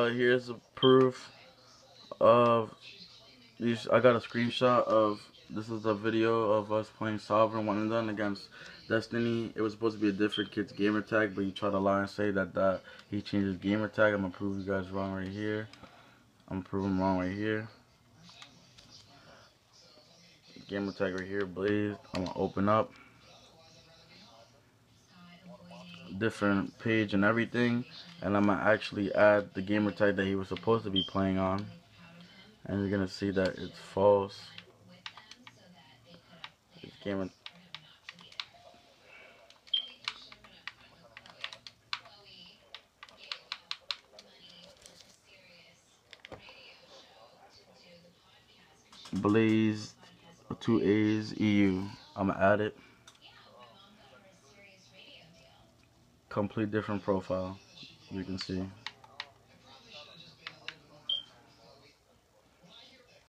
Uh, here's a proof of these. I got a screenshot of this is a video of us playing Sovereign One and Done against Destiny. It was supposed to be a different kid's gamer tag, but you tried to lie and say that that he changed his gamer tag. I'm gonna prove you guys wrong right here. I'm gonna prove him wrong right here. Gamer tag right here, Blaze. I'm gonna open up different page and everything and I'm gonna actually add the gamer tag that he was supposed to be playing on. And you're gonna see that it's false. Gamer Blaze two A's EU I'm gonna add it complete different profile you can see